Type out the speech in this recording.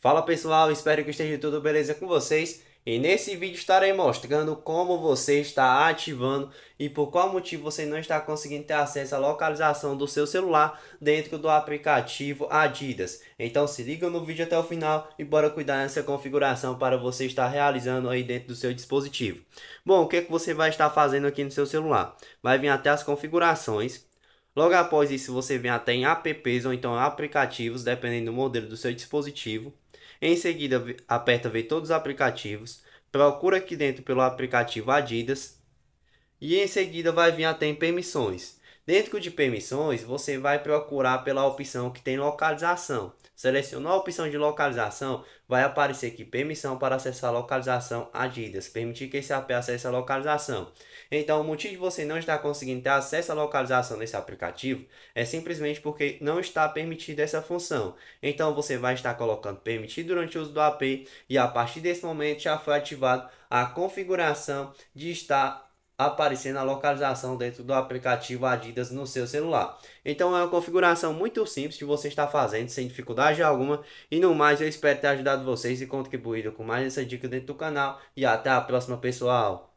Fala pessoal, espero que esteja tudo beleza com vocês. E nesse vídeo estarei mostrando como você está ativando e por qual motivo você não está conseguindo ter acesso à localização do seu celular dentro do aplicativo Adidas. Então se liga no vídeo até o final e bora cuidar dessa configuração para você estar realizando aí dentro do seu dispositivo. Bom, o que, é que você vai estar fazendo aqui no seu celular? Vai vir até as configurações. Logo após isso você vem até em apps ou então aplicativos, dependendo do modelo do seu dispositivo. Em seguida, aperta ver todos os aplicativos. Procura aqui dentro pelo aplicativo Adidas. E em seguida vai vir até em permissões. Dentro de permissões, você vai procurar pela opção que tem localização. Selecionou a opção de localização, vai aparecer aqui permissão para acessar a localização Adidas, permitir que esse AP acesse a localização. Então, o motivo de você não estar conseguindo ter acesso à localização nesse aplicativo é simplesmente porque não está permitida essa função. Então, você vai estar colocando permitido durante o uso do AP e a partir desse momento já foi ativado a configuração de estar aparecendo a localização dentro do aplicativo Adidas no seu celular. Então é uma configuração muito simples que você está fazendo sem dificuldade alguma. E no mais eu espero ter ajudado vocês e contribuído com mais essa dica dentro do canal. E até a próxima pessoal.